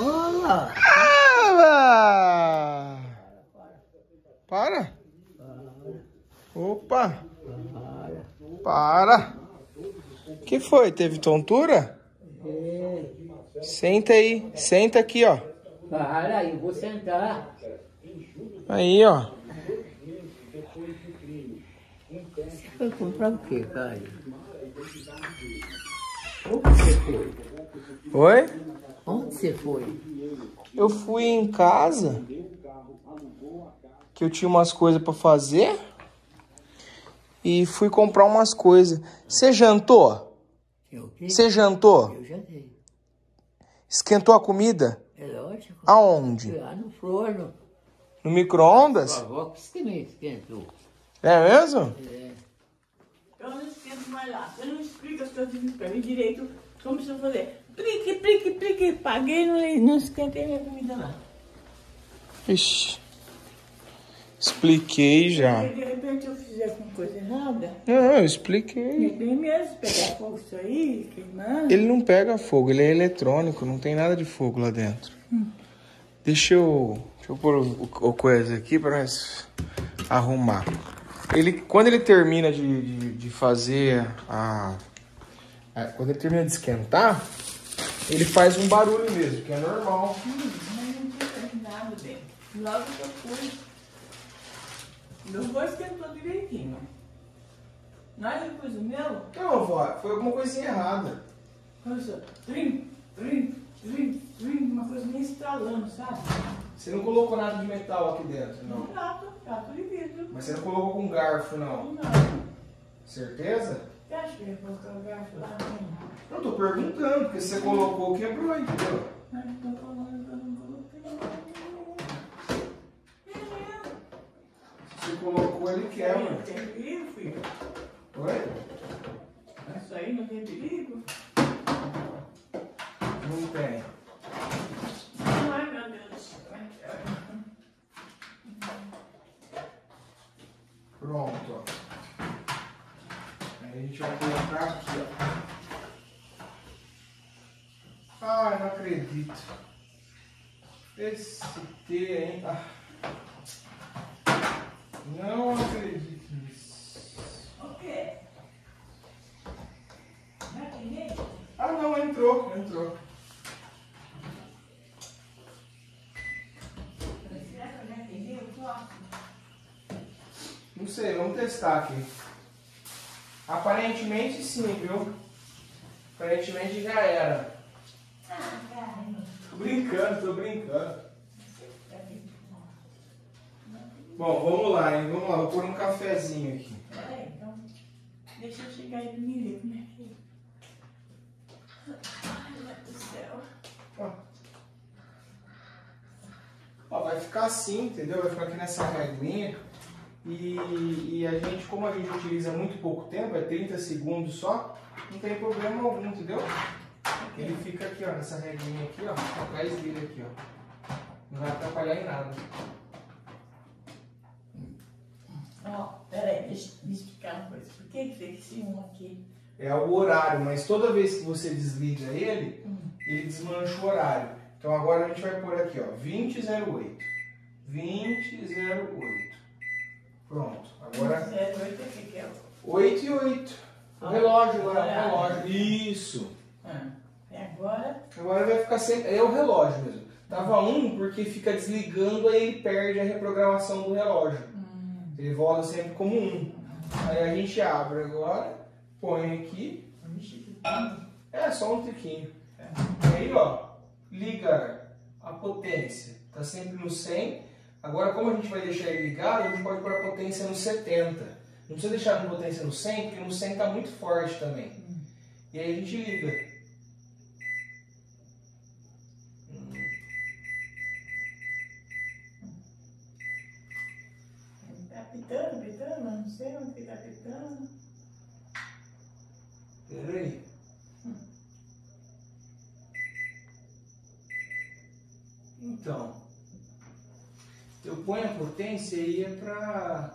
Olá! Ah, Para! Opa! Para! que foi? Teve tontura? É, Senta aí, senta aqui, ó. para, eu vou sentar. Aí, ó. Você foi comprar o quê, foi? Oi? Onde você foi? Eu fui em casa que eu tinha umas coisas pra fazer e fui comprar umas coisas. Você jantou? Você jantou? Eu jantei. Esquentou a comida? É lógico. Aonde? Lá no forno. No micro-ondas? É mesmo? É. Eu não esquento mais lá. Você não explica as coisas pra mim direito. Como se eu fazer? Plique, plique, plique. Paguei, não, não esquentei minha comida lá. Ixi. Expliquei já. De repente eu fizer alguma coisa errada, Não, eu expliquei. é mesmo pegar fogo isso aí, queimar. Ele não pega fogo, ele é eletrônico, não tem nada de fogo lá dentro. Deixa eu, deixa eu pôr o, o- o coisa aqui para nós arrumar. Ele, quando ele termina de, de, de fazer a, a- Quando ele termina de esquentar, ele faz um barulho mesmo, que é normal. Mas não tinha nada dentro. Logo que eu fui. Meu avô esquentou direitinho. Nós depois o meu, Não, vó, foi alguma coisinha errada. começou trim, trim, trim, trim, uma coisa meio estralando, sabe? Você não colocou nada de metal aqui dentro, Um prato, prato de vidro. Mas você não colocou com garfo, não. Não. Certeza? Você acha que eu ia colocar o garfo lá? Não. Eu tô perguntando, porque se você colocou, quebrou, entendeu? Mas tô falando que eu não coloquei. Se você colocou, ele quebra. Tem perigo, filho? Oi? Isso aí não tem perigo? Não tem. Ai, meu Deus. Pronto, ó. Aí a gente vai colocar aqui, ó. Ai, não acredito. Esse T, hein? Ah. Não acredito nisso. O quê? Tem Ah, não, entrou, entrou. Próximo? Não sei, vamos testar aqui. Aparentemente sim, viu? Aparentemente já era. Ah. Tô brincando, tô brincando. Bom, vamos lá, hein? Vamos lá, vou pôr um cafezinho aqui. Peraí, então. Deixa eu chegar aí no milho, né, filho? Ai, meu Deus do céu. Ó. Ó, vai ficar assim, entendeu? Vai ficar aqui nessa regrinha. E, e a gente, como a gente utiliza muito pouco tempo, é 30 segundos só, não tem problema algum, entendeu? Ele fica aqui, ó, nessa regrinha aqui, ó, atrás dele aqui, ó. Não vai atrapalhar em nada. Ó, peraí, deixa eu explicar uma coisa. Por que que esse um aqui? É o horário, mas toda vez que você desliga ele, Hum. ele desmancha o horário. Então agora a gente vai pôr aqui, ó, 2008. 2008. Pronto. Agora 08 aqui que é o. 8 e 8. O relógio lá, o relógio. Isso. Ah, e agora? Agora vai ficar sempre. É o relógio mesmo. Tava 1 porque fica desligando, aí ele perde a reprogramação do relógio. Hum, Ele volta sempre como 1. Aí a gente abre agora, põe aqui. que. É só um tiquinho. Aí, ó, liga a potência. Tá sempre no 100. Agora, como a gente vai deixar ele ligado, a gente pode pôr a potência no 70. Não precisa deixar a potência no 100, porque no 100 tá muito forte também. E aí a gente liga. Hum, Tá pitando, pitando, mas não sei onde que tá pitando. Pera aí. Então, eu ponho a potência e é pra.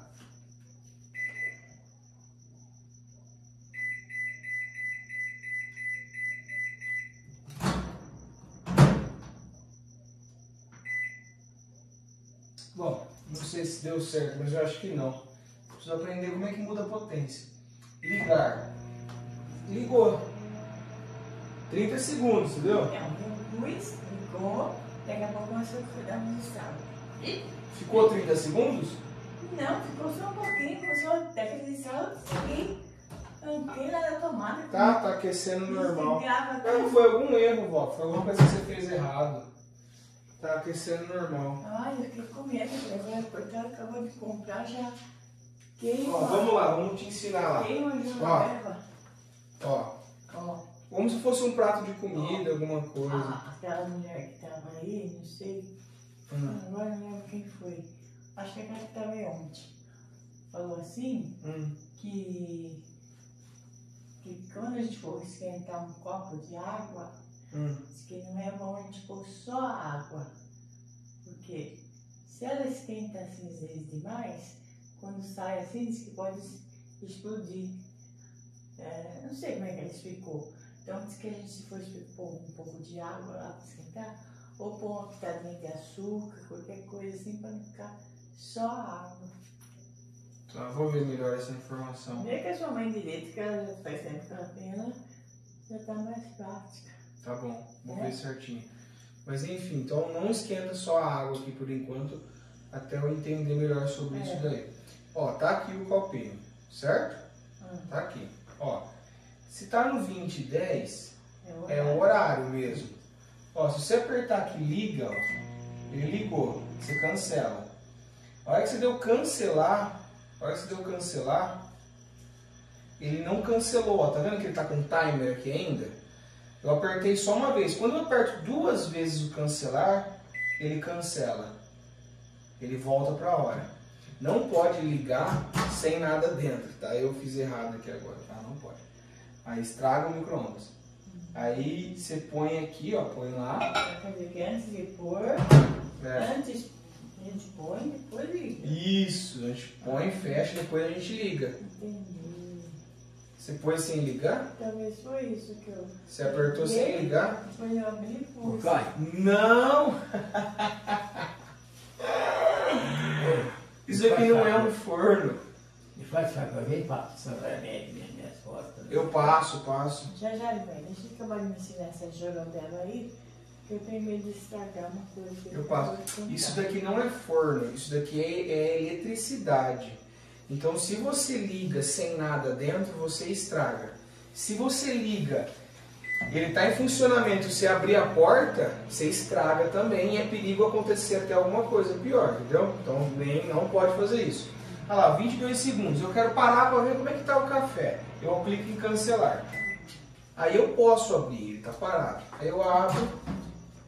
Bom, não sei se deu certo, mas eu acho que não. Preciso aprender como é que muda a potência. Ligar. Ligou. 30 segundos, entendeu? Luz, ligou, daqui a pouco começou a dar um. Ficou 30 segundos? Não, ficou só um pouquinho, começou a dar aquele estado, segui. Antena da tomada. Tá, tá aquecendo normal. Desligava Não, foi algum erro, Vó. Foi alguma coisa que você fez errado. Tá aquecendo normal. Ai, eu fiquei com medo, porque agora a portada acabou de comprar, já queima. Ó, vamos lá, vamos te ensinar lá. Queima já Ó. leva. Ó, Ó, como se fosse um prato de comida, alguma coisa. a- aquela mulher que tava aí, não sei, Hum, agora não lembro quem foi. Acho que aquela que tava aí ontem. Falou assim hum. que, que quando a gente for esquentar um copo de água, Hum. diz que não é bom a gente pôr só a água. Porque se ela esquenta assim às vezes demais, quando sai assim, diz que pode explodir. É, não sei como é que ela explicou. Então diz que a gente se for pôr um pouco de água lá para esquentar, ou pôr uma pitadinha de açúcar, qualquer coisa assim, para não ficar só a água. Tá, vou ver melhor essa informação. Vê que a sua mãe direito, que ela já faz tempo que ela tem, ela já tá mais prática. Tá bom, vou É. ver certinho. Mas enfim, então não esquenta só a água aqui por enquanto, até eu entender melhor sobre É. isso daí. Ó, tá aqui o copinho, certo? Hum, Tá aqui. Ó, se tá no 20 e 10, é o é o horário mesmo. Ó, se você apertar aqui liga, ó, ele ligou, você cancela. A hora que você deu cancelar, a hora que você deu cancelar, ele não cancelou, ó, tá vendo que ele tá com timer aqui ainda? Eu apertei só uma vez. Quando eu aperto duas vezes o cancelar, ele cancela. Ele volta para a hora. Não pode ligar sem nada dentro, tá? Eu fiz errado aqui agora, tá? Não pode. Aí estraga o micro-ondas. Aí você põe aqui, ó, põe lá. Quer dizer que antes de pôr, né? antes a gente põe, depois liga. Isso, a gente põe, fecha, depois a gente liga. Entendi. Você pôs sem ligar? Talvez foi isso que eu. Você apertou sem ligar? Depois eu abri e pus. Não! Isso aqui não é um forno. me faz favor, vem passar remédio nas costas. Eu passo, passo. Já já ele vai. Deixa ele acabar de me ensinar essa jogadela aí, que eu tenho medo de estragar uma coisa que Eu passo. Isso daqui não é forno, isso daqui é, é eletricidade. Então, se você liga sem nada dentro, você estraga. Se você liga, ele está em funcionamento, você abrir a porta, você estraga também e é perigo acontecer até alguma coisa pior, entendeu? Então, nem, não pode fazer isso. Olha lá, 22 segundos. Eu quero parar para ver como é que está o café. Eu clico em cancelar. Aí eu posso abrir, ele está parado. Aí eu abro,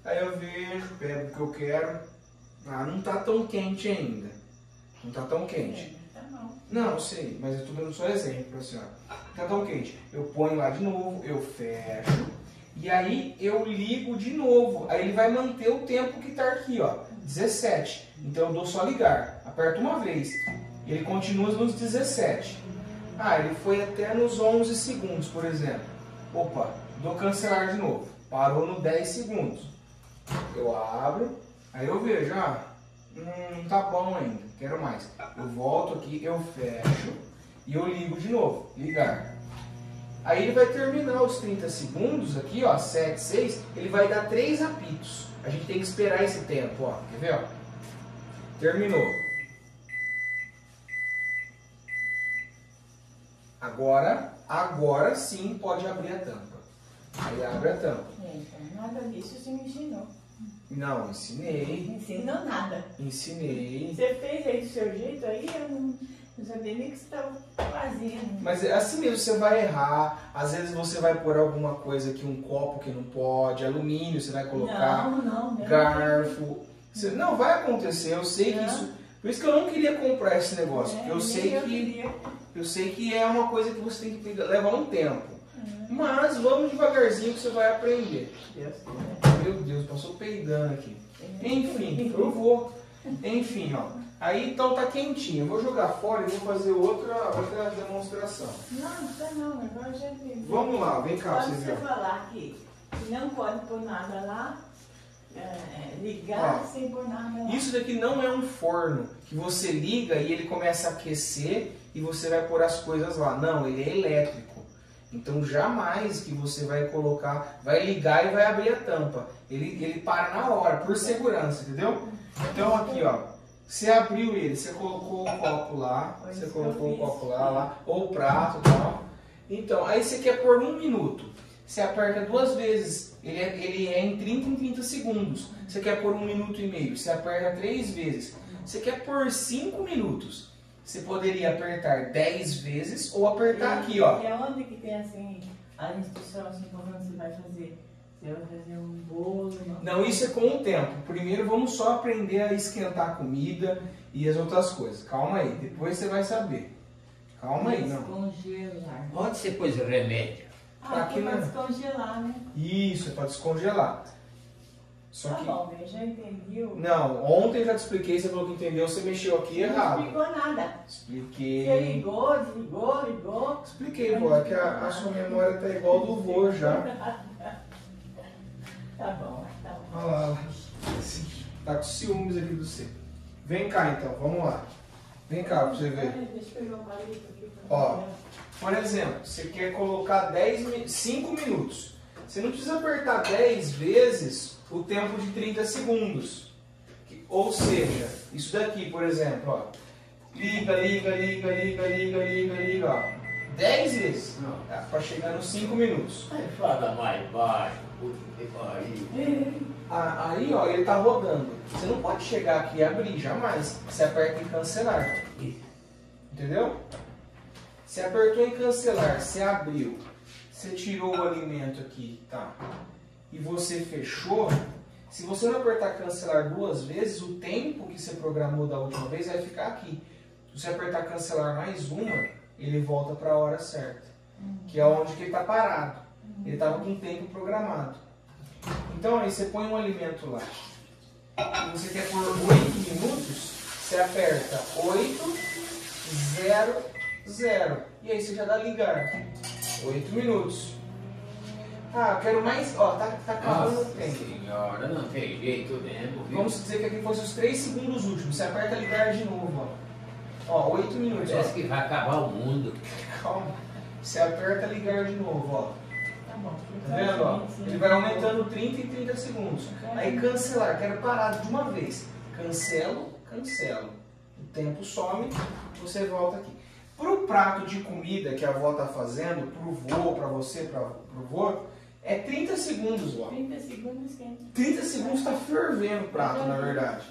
aí eu vejo, pego o que eu quero. Ah, não está tão quente ainda. Não está tão quente. É, tá. Não, eu sei, mas eu tô dando só exemplo pra senhora. Tá tão quente. Eu ponho lá de novo, eu fecho. E aí eu ligo de novo. Aí ele vai manter o tempo que tá aqui, ó. 17. Então eu dou só ligar. Aperto uma vez. E ele continua nos 17. Ah, ele foi até nos 11 segundos, por exemplo. Opa, dou cancelar de novo. Parou no 10 segundos. Eu abro, aí eu vejo, ah, hum, tá bom ainda, quero mais. Eu volto aqui, eu fecho e eu ligo de novo, ligar. Aí ele vai terminar os 30 segundos aqui, ó, 7, 6, ele vai dar 3 apitos. A gente tem que esperar esse tempo, ó. Quer ver, ó? Terminou. Agora, agora sim pode abrir a tampa. Aí abre a tampa. É, então, nada disso você me ensinou. Não, ensinei, Não ensinou nada. ensinei. Você fez aí do seu jeito aí, eu não, não sabia nem o que você estava fazendo. Mas é assim mesmo, você vai errar. Às vezes você vai pôr alguma coisa aqui, um copo que não pode, alumínio você vai colocar, Não, não, não. garfo. Você- não, vai acontecer, eu sei que isso. Por isso que eu não queria comprar esse negócio, É, porque eu nem sei eu que. queria. Eu sei que é uma coisa que você tem que levar um tempo. Uhum. Mas vamos devagarzinho que você vai aprender. Quiser. Meu Deus, passou peidando aqui. Tem Enfim, eu vou. Enfim, ó. Aí então tá quentinho. Eu vou jogar fora e vou fazer outra, outra demonstração. Não, não tá não, agora já vi. Vamos lá, vem cá Quando você você ver. falar que não pode pôr nada lá, é, ligar Ó, sem pôr nada lá. Isso daqui não é um forno que você liga e ele começa a aquecer e você vai pôr as coisas lá. Não, ele é elétrico. Então jamais que você vai colocar, vai ligar e vai abrir a tampa. Ele, ele para na hora, por segurança, entendeu? Então aqui, ó, você abriu ele, você colocou o copo lá, Foi você colocou o copo lá, lá, ou o prato e tal. Então, aí você quer pôr um minuto. Você aperta duas vezes, ele é, ele é em 30 em 30 segundos. Você quer pôr um minuto e meio, você aperta três vezes. Você quer pôr cinco minutos. Você poderia apertar 10 vezes ou apertar aqui, ó. E aonde que tem assim a instrução assim como você vai fazer? Você vai fazer um bolo, uma Não, isso é com o tempo. Primeiro vamos só aprender a esquentar a comida e as outras coisas. Calma aí, depois você vai saber. Calma aí, não. Descongelar. Onde você pôs o remédio? Ah, Aqui mesmo. descongelar, né? Isso, é para descongelar. Só Tá que. bom, eu já entendi. o- Não, ontem eu já te expliquei, você falou que entendeu, você mexeu aqui Não errado. explicou nada. Você Expliquei. ligou, desligou, ligou. Expliquei, vó, é que a, a sua memória tá igual do vô já. Tá bom, tá bom. Olha lá, tá com ciúmes aqui do C. Vem cá então, vamos lá. Vem cá pra você ver. Deixa eu pegar o palito aqui pra Ó. Por exemplo, você quer colocar 10, mi- 5 minutos. Você não precisa apertar 10 vezes o tempo de 30 segundos. Ou seja, isso daqui, por exemplo, ó. Liga, liga, liga, liga, liga, liga, liga, ó. 10 vezes. Não. Tá, pra chegar nos 5 minutos. Aí fala mais baixo. Ah, Aí, ó, ele tá rodando. Você não pode chegar aqui e abrir, jamais. Você aperta em cancelar. Entendeu? Você apertou em cancelar, você abriu, você tirou o alimento aqui, tá? E você fechou. Se você não apertar cancelar duas vezes, o tempo que você programou da última vez vai ficar aqui. Se você apertar cancelar mais uma, ele volta para a hora certa, que é onde que ele está parado. Ele estava com o tempo programado. Então aí você põe um alimento lá. E você quer por 8 minutos, você aperta 8, 0, 0. E aí você já dá ligar. 8 minutos. Ah, eu quero mais. Ó, tá, tá acabando Nossa o tempo. senhora, não tem jeito mesmo, viu? Vamos dizer que aqui fosse os 3 segundos últimos. Você aperta ligar de novo, ó. Ó, 8 minutos. Parece Ó. que vai acabar o mundo. Calma. Você aperta ligar de novo, ó. Tá bom. Tá vendo? Ó? Ele vai aumentando 30 e 30 segundos. Aí cancelar, quero parar de uma vez. Cancelo, cancelo. O tempo some, você volta aqui. Pro prato de comida que a avó tá fazendo, pro vô, pra você, pra, pro vô, é 30 segundos, ó. 30 segundos esquenta. 30 segundos tá fervendo o prato, na verdade.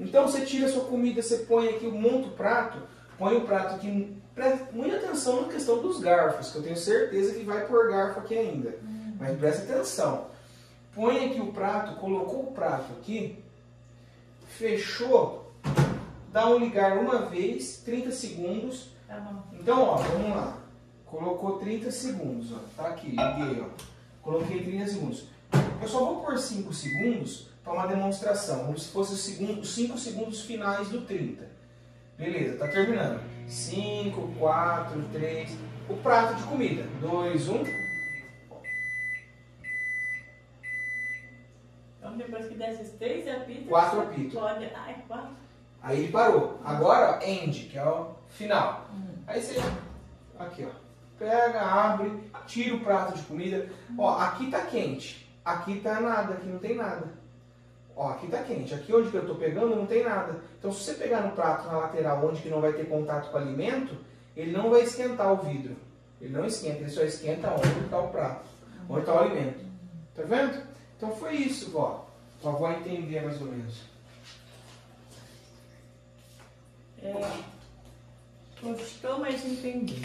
Então você tira a sua comida, você põe aqui, monta o prato, põe o prato aqui. Presta muita atenção na questão dos garfos, que eu tenho certeza que vai pôr garfo aqui ainda. Mas presta atenção. Põe aqui o prato, colocou o prato aqui, fechou, dá um ligar uma vez, 30 segundos. Tá. Então, ó, vamos lá. Colocou 30 segundos, ó. Tá aqui, liguei, ó. Coloquei 30 segundos. Eu só vou pôr 5 segundos para uma demonstração, como se fosse os segun- os 5 segundos finais do 30. Beleza, tá terminando. 5, 4, 3. O prato de comida. 2, 1. Então depois que der esses três apitos. Quatro você apitos. Pode. Ai, quatro. Aí ele parou. Agora, ó, end, que é o final. Aí você, aqui ó, pega, abre, tira o prato de comida. Ó, aqui tá quente, aqui tá nada, aqui não tem nada. Ó, aqui tá quente, aqui onde que eu tô pegando não tem nada. Então se você pegar no prato na lateral onde que não vai ter contato com o alimento, ele não vai esquentar o vidro. Ele não esquenta, ele só esquenta onde está o prato, onde está o alimento. Tá vendo? Então foi isso, vó. Vó entender mais ou menos. É, custou, mas entendi.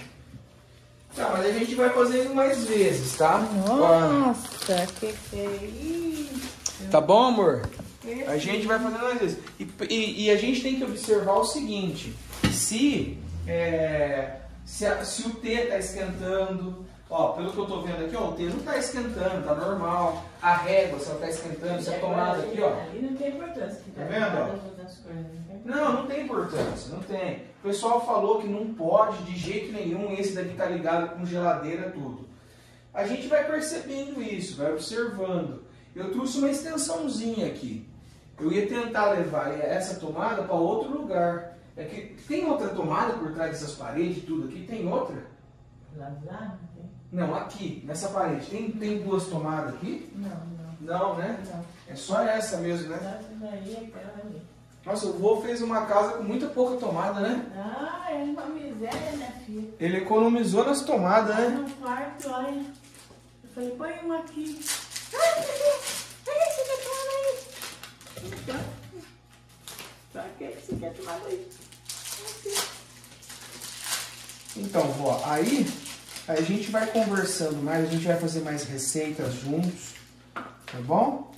Tá, mas a gente vai fazendo mais vezes, tá? Nossa, que que é isso? Tá bom, amor? A gente vai fazendo mais vezes. E, e- e a gente tem que observar o seguinte: se, é, se, a- se o T está esquentando, ó, pelo que eu tô vendo aqui, ó, o T não está esquentando, tá normal. A régua, se ela está esquentando, se a tomada aqui, ó. Ali não tem importância. que Tá vai vendo, ó? Não Não, tem importância, não tem. O pessoal falou que não pode de jeito nenhum, esse daqui tá ligado com geladeira, tudo. A gente vai percebendo isso, vai observando. eu trouxe uma extensãozinha aqui. Eu ia tentar levar essa tomada para outro lugar. É que tem outra tomada por trás dessas paredes, tudo aqui? Tem outra? Lá lado, não tem? Não, aqui, nessa parede. Tem, tem duas tomadas aqui? Não, não. Não, né? Não. É só essa mesmo, né? Essa daí é. Nossa, o vô fez uma casa com muita pouca tomada, né? Ah, é uma miséria, minha filha. Ele economizou nas tomadas, né? no quarto, olha. Eu falei, põe uma aqui. Ai, meu Deus! Olha que você quer tomar leite. Então, que você quer tomar? Aqui. Então, vó, aí a gente vai conversando mais, a gente vai fazer mais receitas juntos, tá bom?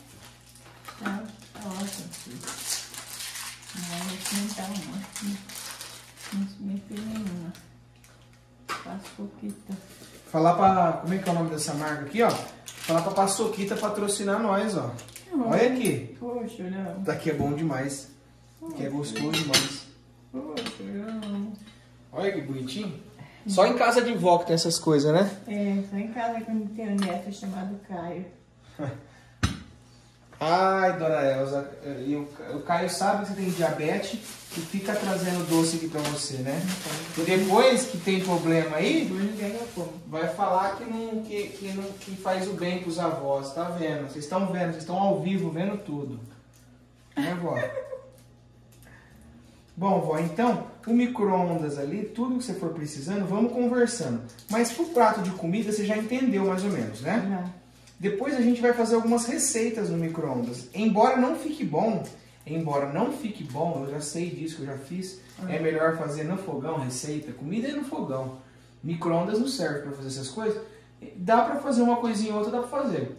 Tá, tá ótimo. Não vai experimentar uma. Não experimentei nenhuma. Faço pouquita. Falar pra. Como é que é o nome dessa marca aqui, ó? Falar pra Paçoquita patrocinar nós, ó. Olha aqui. Poxa, não. Daqui é bom demais. Daqui é gostoso demais. Poxa, não. Olha que bonitinho. Só em casa de vó que tem essas coisas, né? É, só em casa quando tem um neto chamado Caio. Ai, dona Elza, e o, Caio sabe que você tem diabetes e fica trazendo doce aqui pra você, né? E depois que tem problema aí, eu vai falar que não, que, que não que faz o bem pros avós, tá vendo? Vocês estão vendo, vocês estão ao vivo vendo tudo. Né, vó? Bom, vó, então, o micro-ondas ali, tudo que você for precisando, vamos conversando. Mas pro prato de comida você já entendeu mais ou menos, né? Não. Depois a gente vai fazer algumas receitas no micro-ondas. Embora não fique bom, embora não fique bom, eu já sei disso, que eu já fiz, é melhor fazer no fogão receita. Comida é no fogão. Micro-ondas não serve para fazer essas coisas. Dá para fazer uma coisinha ou outra, dá para fazer.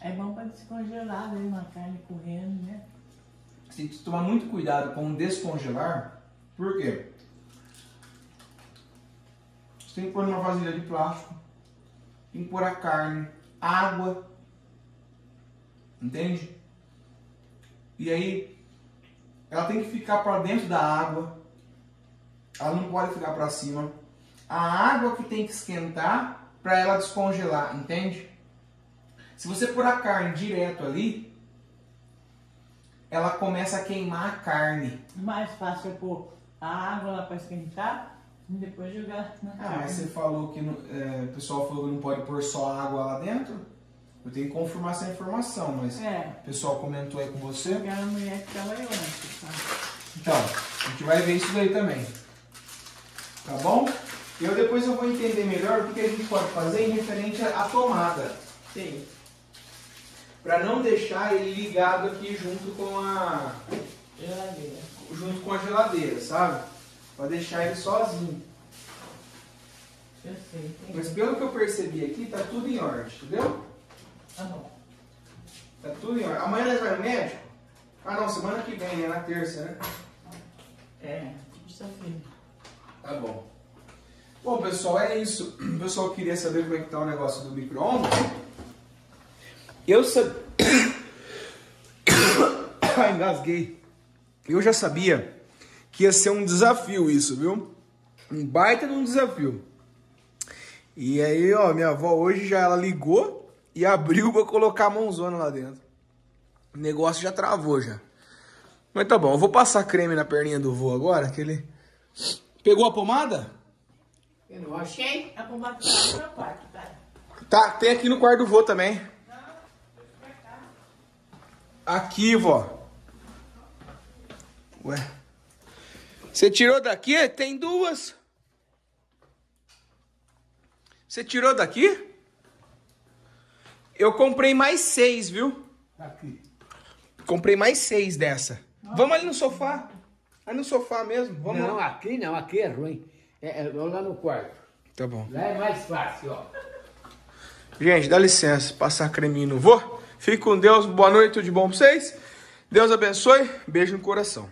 É bom para descongelar, né? Uma carne correndo, né? Você tem que tomar muito cuidado com descongelar. Por quê? Você tem que pôr numa vasilha de plástico. Tem que pôr a carne, água. Entende? E aí, ela tem que ficar para dentro da água. Ela não pode ficar para cima. A água que tem que esquentar para ela descongelar, entende? Se você pôr a carne direto ali, ela começa a queimar a carne. Mais fácil é pôr a água lá para esquentar depois jogar na Ah, mas você falou que não- é, o pessoal falou que não pode pôr só água lá dentro? Eu tenho que confirmar essa informação, mas É, o pessoal comentou aí com você. aquela mulher que trabalhou antes, tá? Então, a gente vai ver isso daí também. Tá bom? Eu depois eu vou entender melhor o que a gente pode fazer em referente à tomada. Sei. Pra não deixar ele ligado aqui junto com a Geladeira. junto com a geladeira, sabe? Pra deixar ele sozinho. Tem. Mas pelo que eu percebi aqui, tá tudo em ordem, entendeu? Tá bom. Tá tudo em ordem. Amanhã nós vamos no médico? Ah não, semana que vem, né? Na terça, né? É, terça-feira. Tá bom. Bom, pessoal, é isso. O pessoal queria saber como é que tá o negócio do micro-ondas. Eu sabia... Engasguei. Eu já sabia que ia ser um desafio isso, viu? Um baita de um desafio. E aí, ó, minha avó hoje já ela ligou e abriu pra colocar a mãozona lá dentro. O negócio já travou já. Mas tá bom, eu vou passar creme na perninha do vô agora, que ele... Pegou a pomada? Eu não achei. A pomada tá no meu quarto, tá? Tá, tem aqui no quarto do vô também. Aqui, vó. Ué. Você tirou daqui? Tem duas. Você tirou daqui? Eu comprei mais seis, viu? Aqui. Comprei mais seis dessa. Vamos ali no sofá. Ali no sofá mesmo. Vamos Não, lá. aqui não, aqui é ruim. É, é lá no quarto. Tá bom. Lá é mais fácil, ó. Gente, dá licença, passar creminho no vô. Fique com Deus, boa noite, tudo de bom pra vocês. Deus abençoe, beijo no coração.